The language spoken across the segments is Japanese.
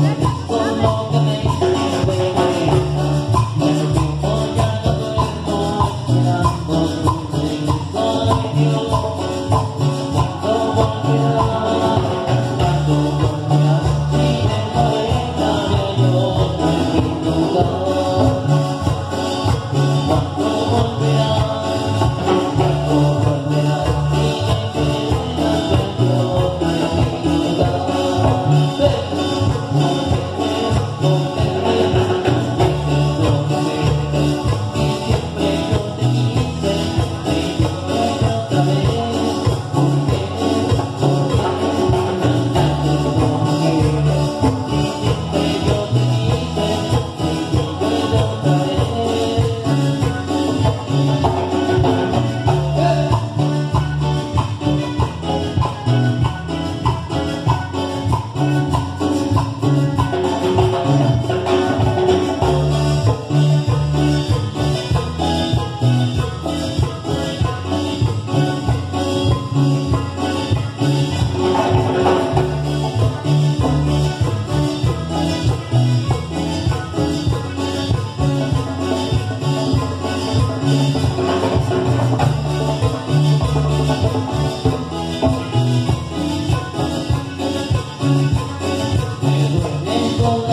Gracias. Oh.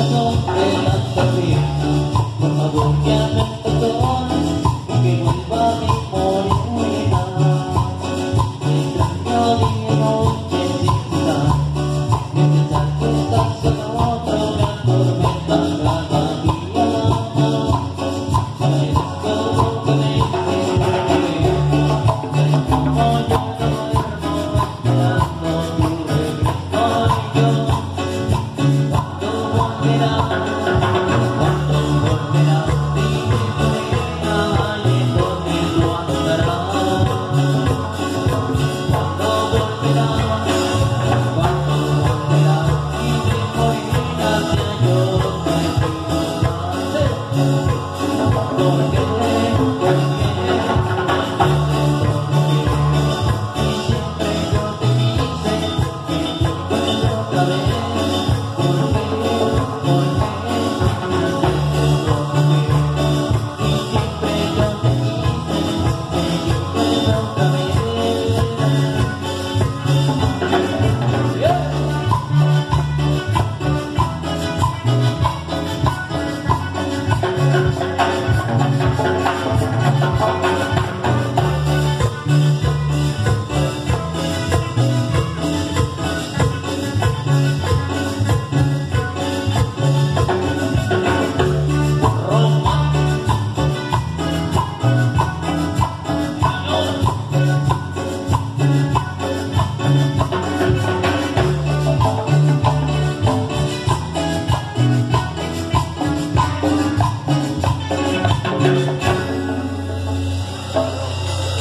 の絵だったり